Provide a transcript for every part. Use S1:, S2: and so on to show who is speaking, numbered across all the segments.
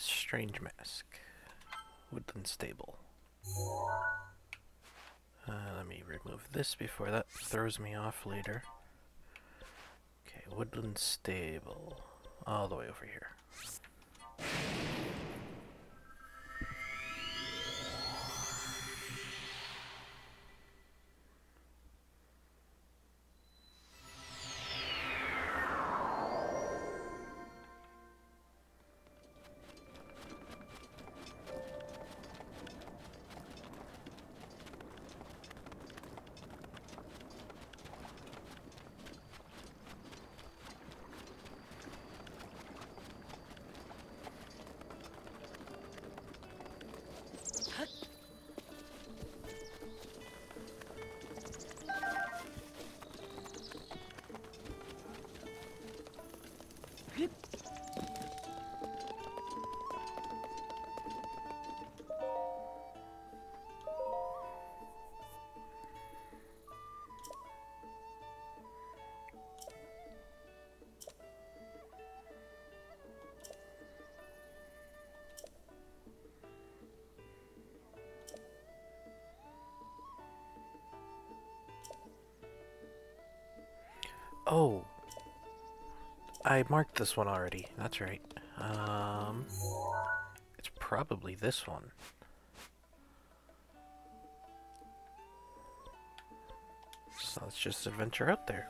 S1: Strange Mask. Woodland Stable. Uh, let me remove this before that throws me off later. Okay, Woodland Stable. All the way over here. Oh. I marked this one already. That's right. Um, it's probably this one. So let's just adventure out there.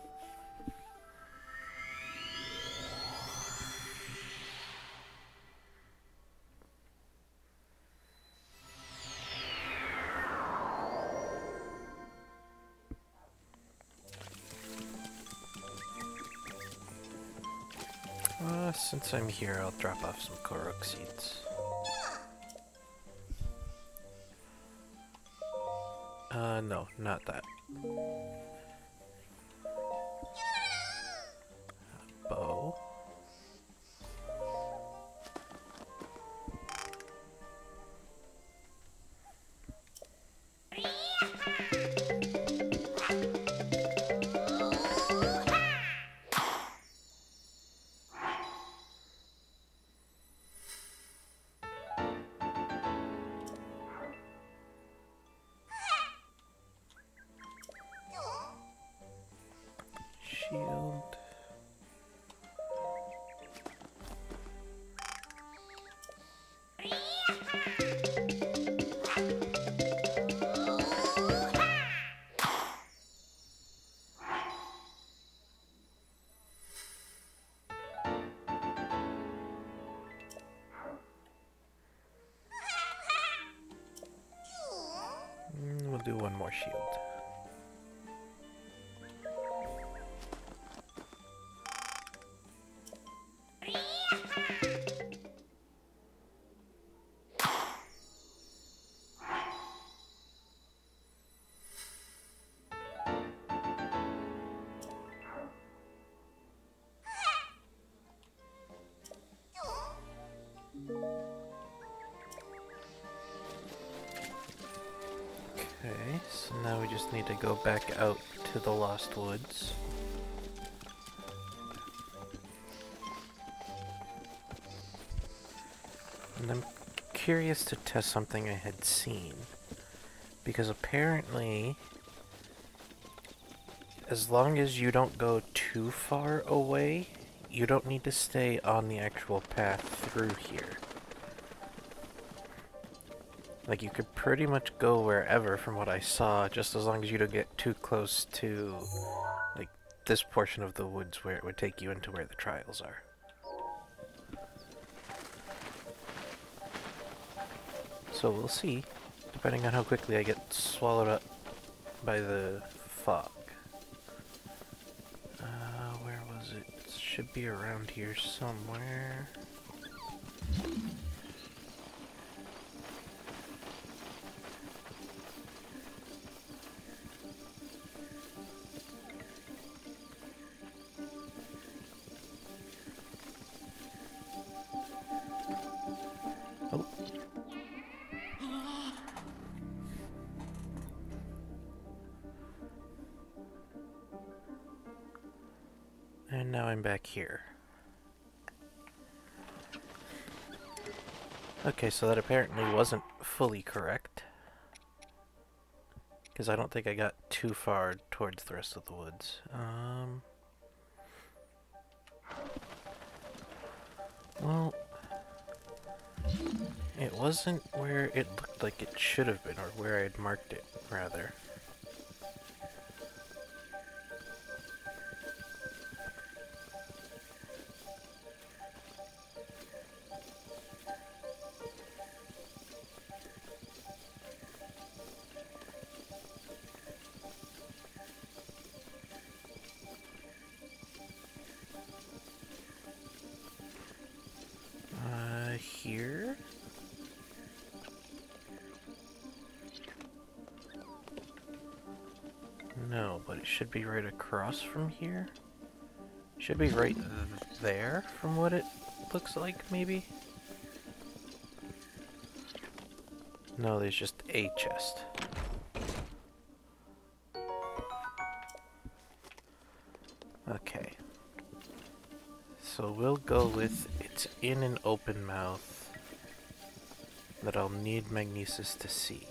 S1: Uh, since I'm here, I'll drop off some Korok seeds. Uh, no, not that. Do one more shield. Need to go back out to the Lost Woods. And I'm curious to test something I had seen. Because apparently, as long as you don't go too far away, you don't need to stay on the actual path through here. Like, you could pretty much go wherever from what I saw, just as long as you don't get too close to, like, this portion of the woods where it would take you into where the trials are. So we'll see, depending on how quickly I get swallowed up by the fog. Uh, where was it? It should be around here somewhere. So that apparently wasn't fully correct. Because I don't think I got too far towards the rest of the woods. Um... Well... It wasn't where it looked like it should have been, or where I had marked it, rather. Should be right across from here. Should be right there from what it looks like, maybe? No, there's just a chest. Okay. So we'll go with it's in an open mouth that I'll need Magnesis to see.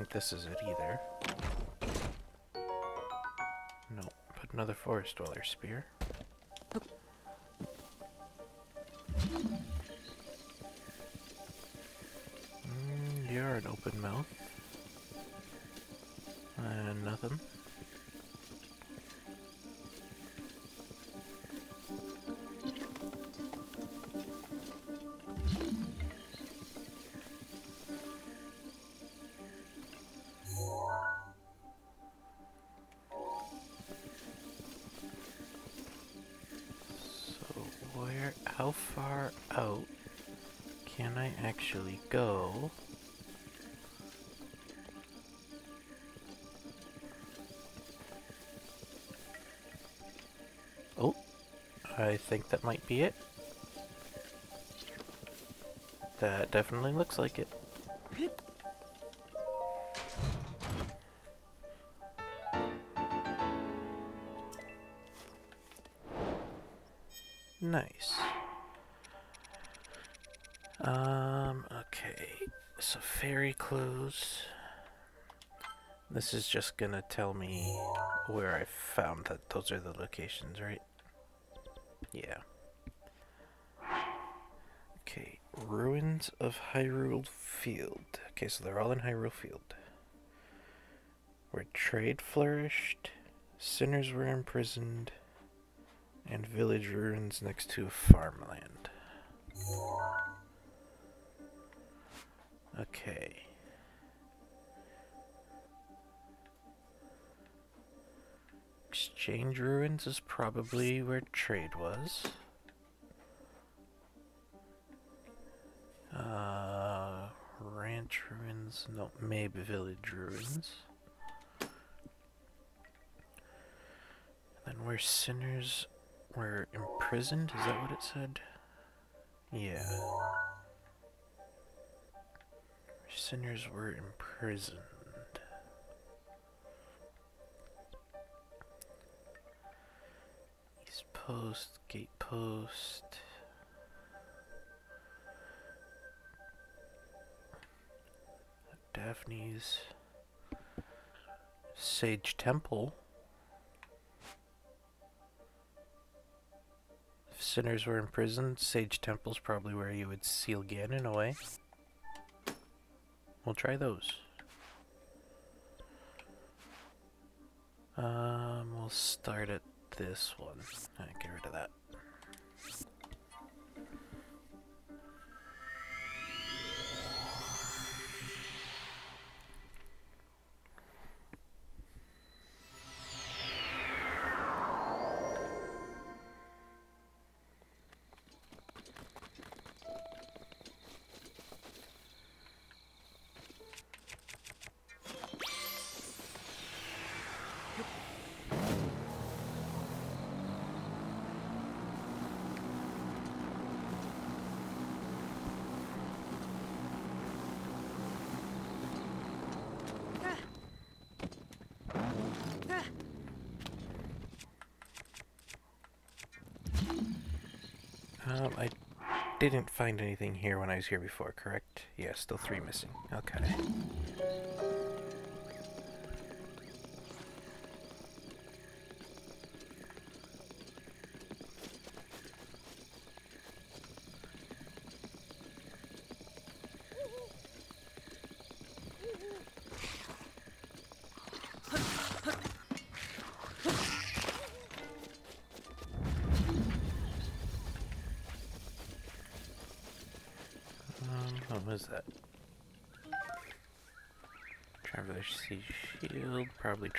S1: Think this is it either. No, but another forest dweller spear. How far out can I actually go? Oh, I think that might be it. That definitely looks like it. This is just gonna tell me where I found that those are the locations, right? Yeah. Okay, ruins of Hyrule Field. Okay, so they're all in Hyrule Field. Where trade flourished, sinners were imprisoned, and village ruins next to farmland. Okay. Exchange ruins is probably where trade was. Uh, ranch ruins, no, maybe village ruins. And then where sinners were imprisoned, is that what it said? Yeah sinners were imprisoned. Post, Gate Post. Daphne's Sage Temple. If sinners were imprisoned, Sage Temple's probably where you would seal Ganon away. We'll try those. Um, we'll start at this one. Right, get rid of that. Um, I didn't find anything here when I was here before, correct? Yeah, still three missing. Okay.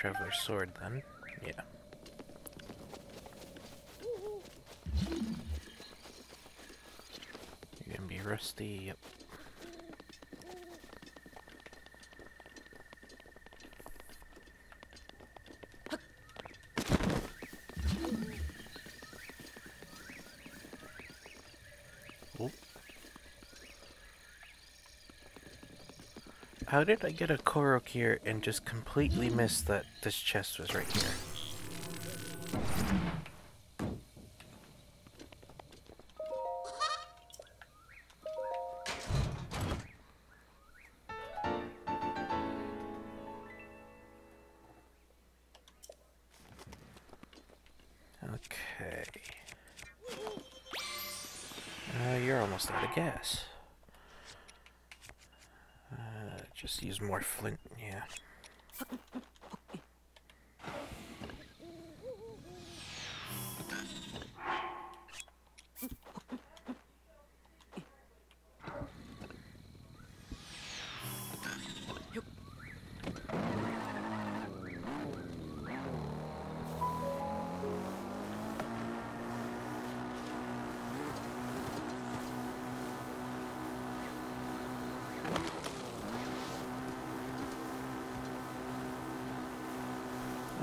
S1: Traveler's Sword then. Yeah. You're gonna be rusty, yep. How did I get a Korok here and just completely miss that this chest was right here?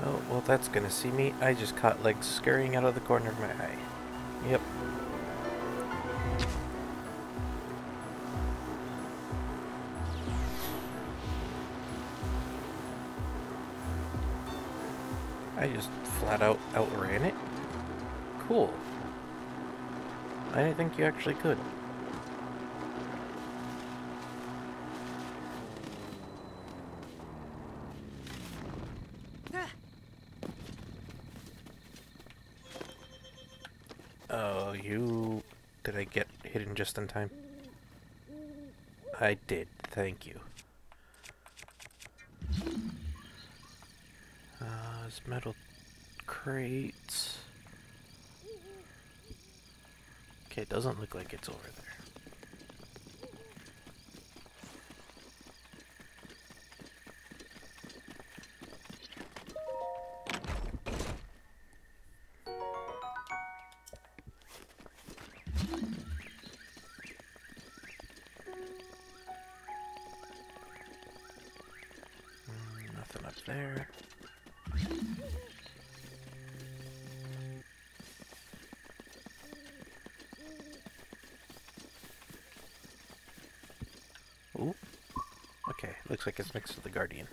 S1: Oh, well that's gonna see me. I just caught legs scurrying out of the corner of my eye. Yep. I just flat out outran it. Cool. I didn't think you actually could. Oh, you... Did I get hidden just in time? I did, thank you. Uh, there's metal crates. Okay, it doesn't look like it's over there. There. Ooh. Okay, looks like it's next to the Guardian.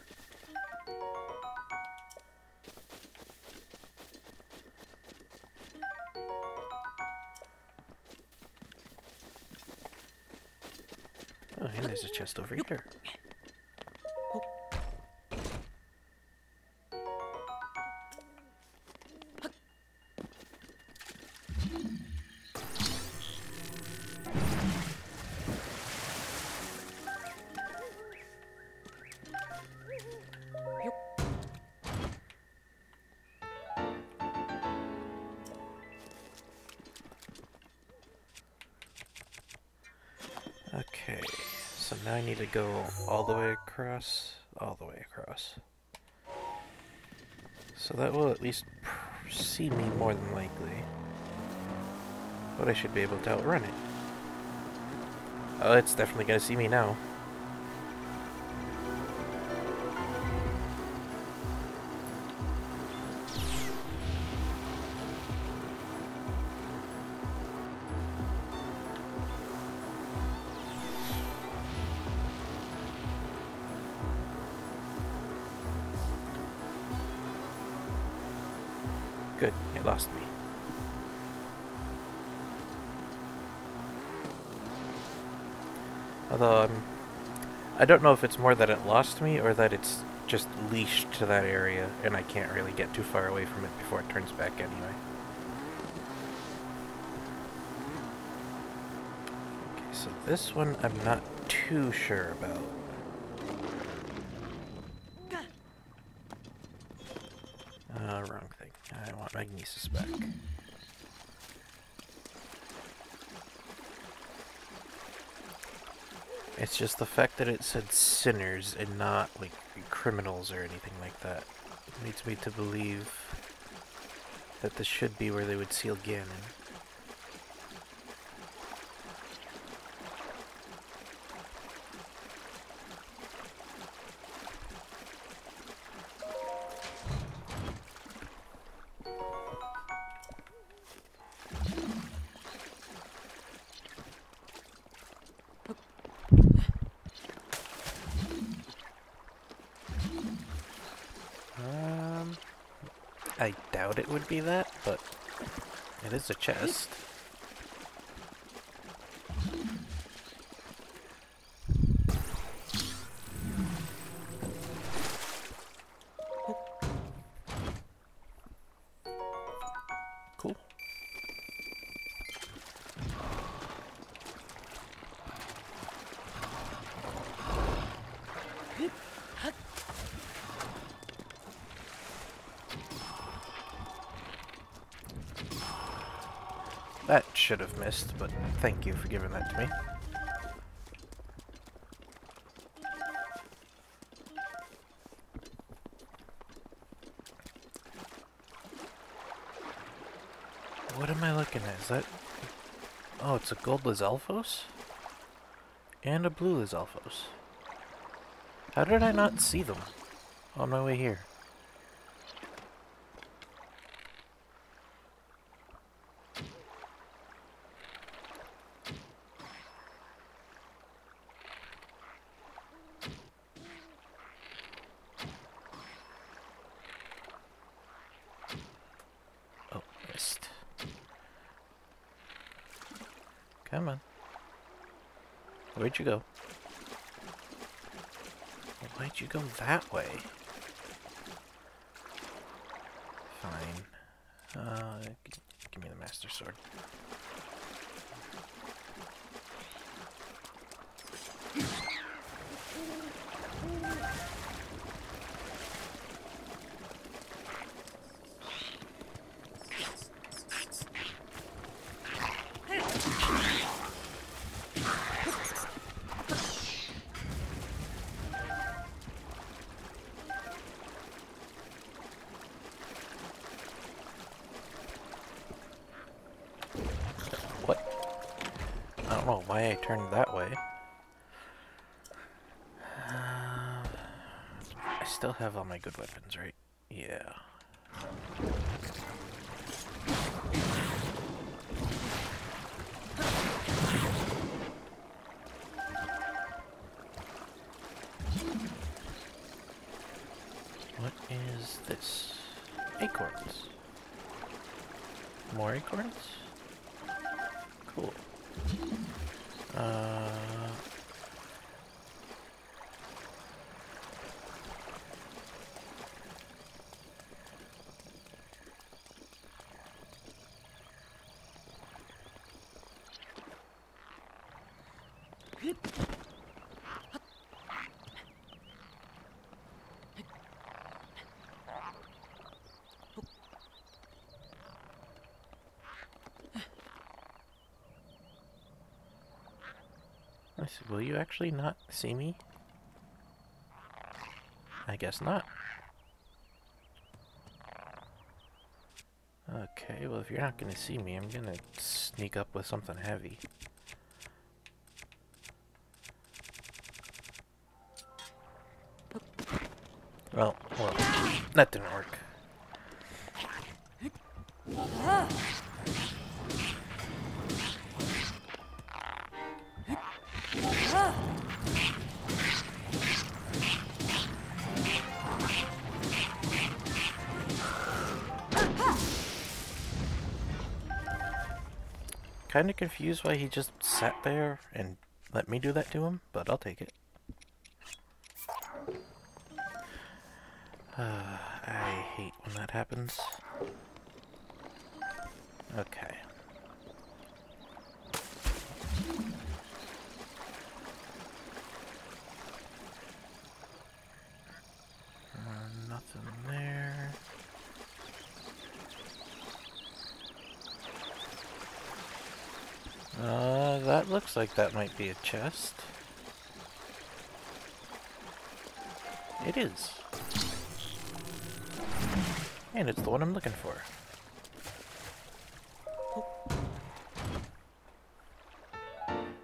S1: Oh, and there's a chest over here. Okay, so now I need to go all the way across, all the way across. So that will at least see me more than likely. But I should be able to outrun it. Oh, it's definitely gonna see me now. Don't know if it's more that it lost me or that it's just leashed to that area and I can't really get too far away from it before it turns back anyway. Okay, so this one I'm not too sure about. Uh, wrong thing. I want Magnesis back. It's just the fact that it said sinners and not, like, criminals or anything like that. leads me to believe that this should be where they would seal Ganon. Be that, but it is a chest. That should have missed, but thank you for giving that to me. What am I looking at? Is that... Oh, it's a gold Lizalfos? And a blue Lizalfos. How did I not see them on my way here? Come on. Where'd you go? Why'd you go that way? Fine. Uh, give me the Master Sword. I turned that way. Uh, I still have all my good weapons, right? Yeah. What is this? Acorns. More acorns? Cool. Uh, Will you actually not see me? I guess not. Okay, well if you're not gonna see me, I'm gonna sneak up with something heavy. Well, well, that didn't work. Kind of confused why he just sat there and let me do that to him, but I'll take it. Uh, I hate when that happens. Okay. Uh, nothing there. Uh, that looks like that might be a chest. It is. And it's the one I'm looking for.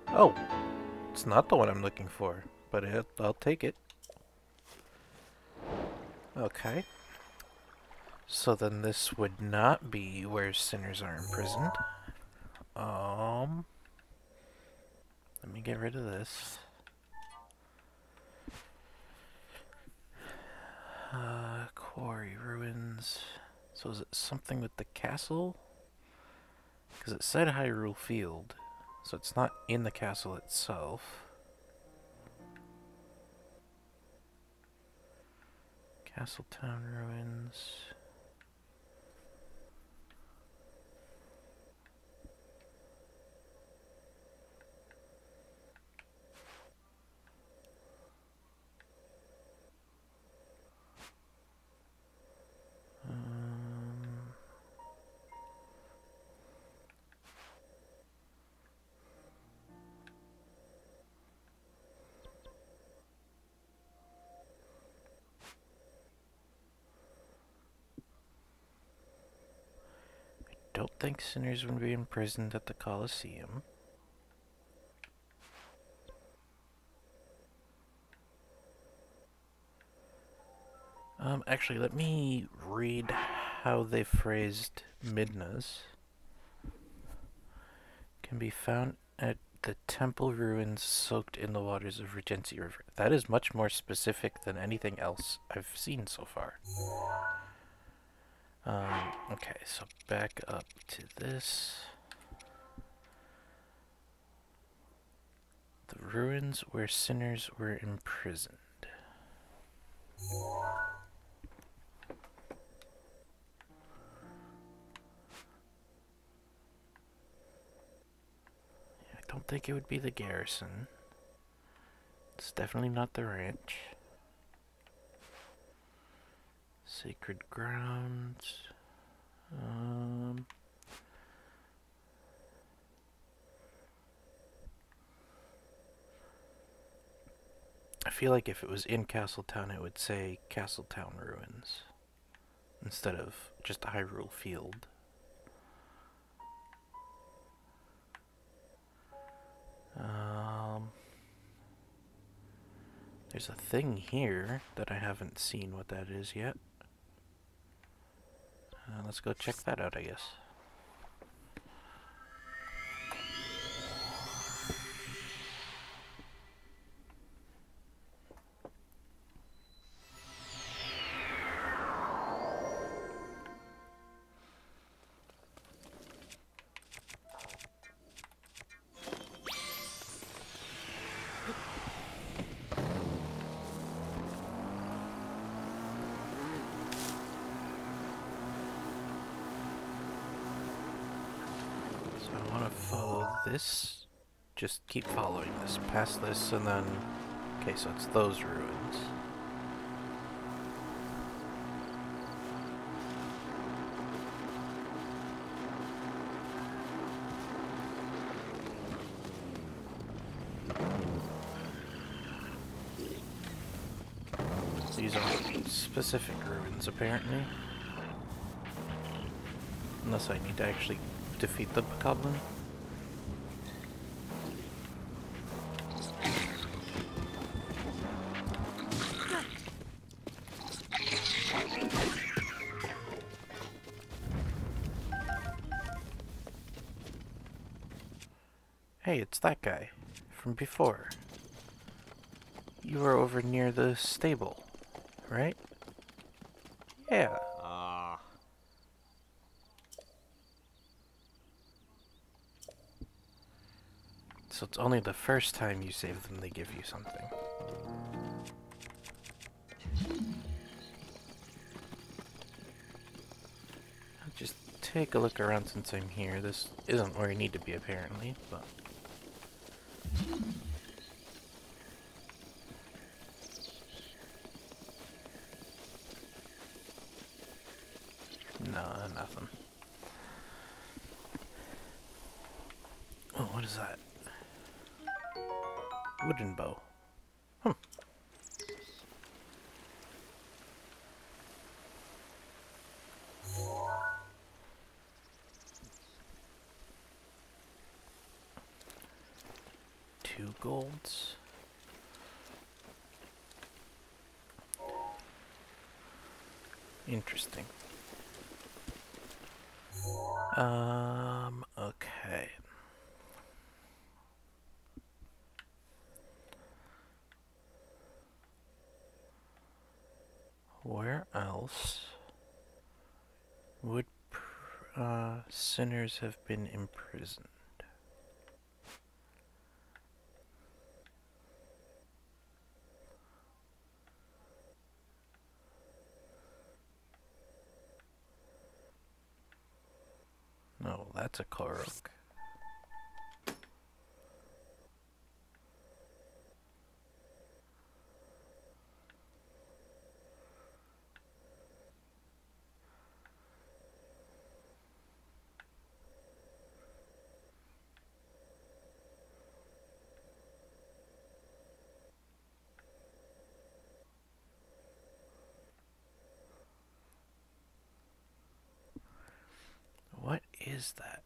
S1: Oh, it's not the one I'm looking for, but it, I'll take it. Okay. So then this would not be where sinners are imprisoned. Um, let me get rid of this. Uh, quarry ruins. So is it something with the castle? Because it said Hyrule Field, so it's not in the castle itself. Castletown ruins. Don't think sinners would be imprisoned at the Colosseum. Um, actually, let me read how they phrased Midnas. Can be found at the temple ruins soaked in the waters of Regencia River. That is much more specific than anything else I've seen so far. Um, okay, so back up to this. The ruins where sinners were imprisoned. I don't think it would be the garrison. It's definitely not the ranch. Sacred ground. Um, I feel like if it was in Castletown, it would say Castletown Ruins instead of just Hyrule Field. Um, there's a thing here that I haven't seen what that is yet. Uh, let's go check that out, I guess. This. Just keep following this, past this, and then... Okay, so it's those ruins. These are specific ruins, apparently. Unless I need to actually defeat the goblin. Hey, it's that guy from before. You were over near the stable, right? Yeah.
S2: Ah.
S1: So it's only the first time you save them they give you something. Just take a look around since I'm here. This isn't where you need to be apparently, but... Thank you. Two golds. Interesting. Um, okay. Where else would uh, sinners have been imprisoned? No, that's a Korok. What is that?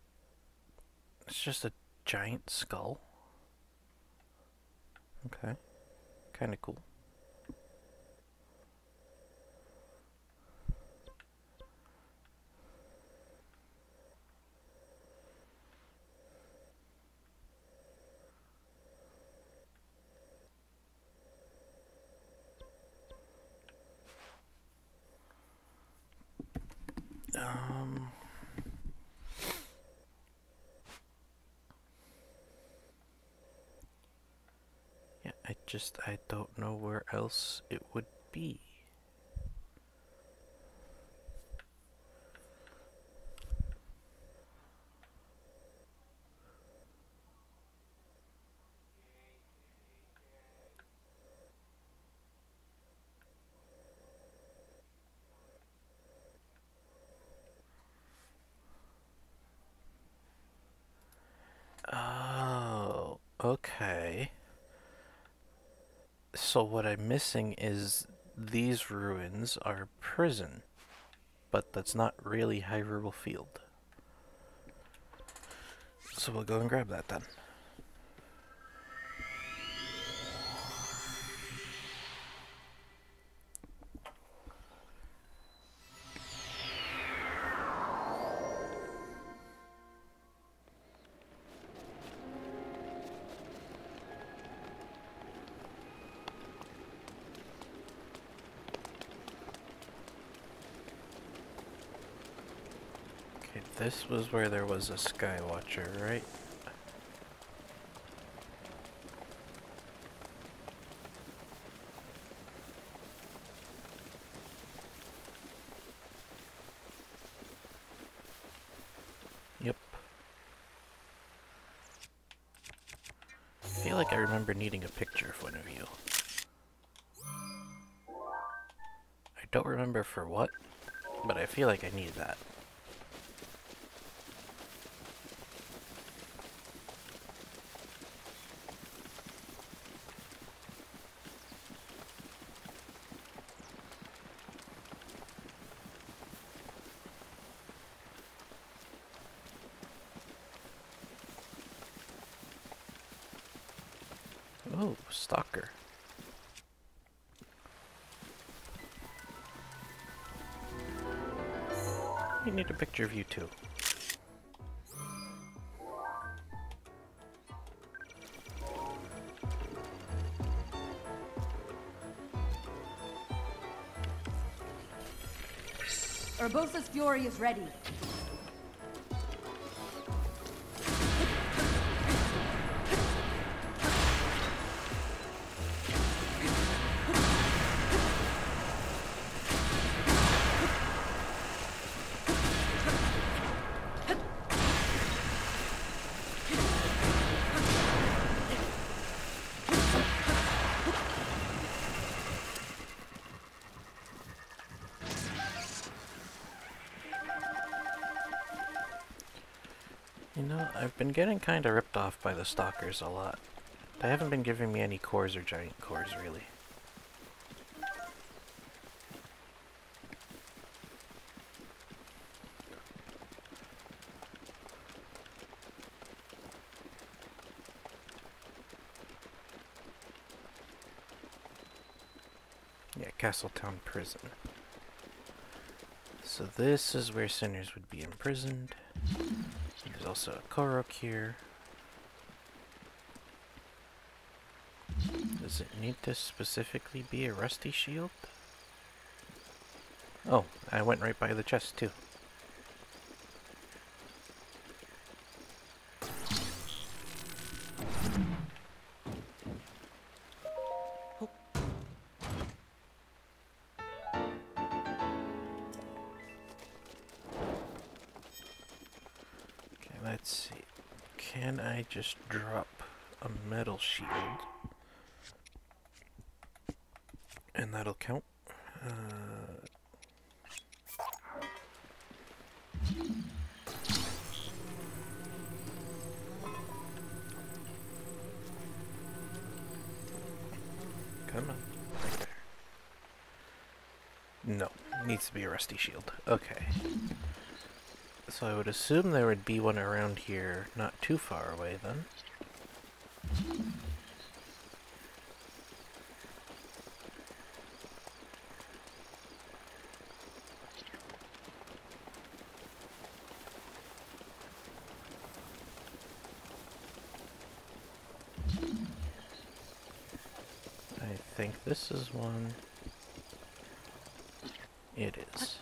S1: It's just a giant skull. Okay. Kind of cool. Um Yeah, I just I don't know where else it would be. Oh, okay. So what I'm missing is these ruins are prison, but that's not really Hyrule Field. So we'll go and grab that then. This was where there was a Skywatcher, right? Yep. I feel like I remember needing a picture of one of you. I don't remember for what, but I feel like I need that. Of you too.
S2: Urbosa's fury is ready.
S1: Getting kind of ripped off by the stalkers a lot. They haven't been giving me any cores or giant cores, really. Yeah, Castletown Prison. So this is where sinners would be imprisoned. There's also a Korok here. Does it need to specifically be a rusty shield? Oh, I went right by the chest too. That'll count. Uh, come on. Right there. No, needs to be a rusty shield. Okay. So I would assume there would be one around here, not too far away then. I think this is one. It is.